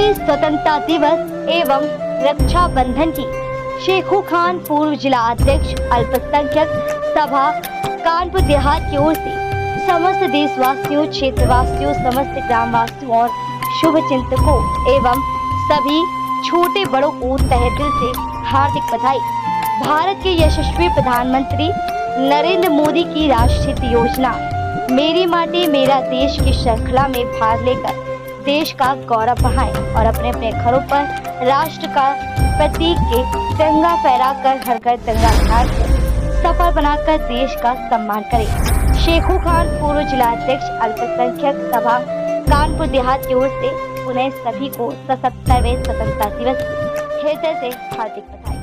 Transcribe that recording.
दिवस एवं रक्षा बंधन की। शेखू खान पूर्व जिला अध्यक्ष, अल्पसंख्यक सभा, कानपुर देहात की ओर से समस्त देशवासियों, क्षेत्रवासियों, समस्त ग्रामवासियों और शुभ चिंतकों एवं सभी छोटे बड़ों को तहे दिल से हार्दिक बधाई। भारत के यशस्वी प्रधानमंत्री नरेंद्र मोदी की राष्ट्रीय योजना, मेरी माटी मेरा देश की श्रृंखला में भाग लेकर देश का गौरव बढ़ाएँ और अपने अपने घरों पर राष्ट्र का प्रतीक के तिरंगा फहराकर हर घर तिरंगा कर सफल बनाकर देश का सम्मान करें। शेखू खान, पूर्व जिला अध्यक्ष, अल्पसंख्यक सभा, कानपुर देहात की ओर से उन्हें सभी को सशक्तरवें स्वतंत्रता दिवस की हृदय से हार्दिक बधाई।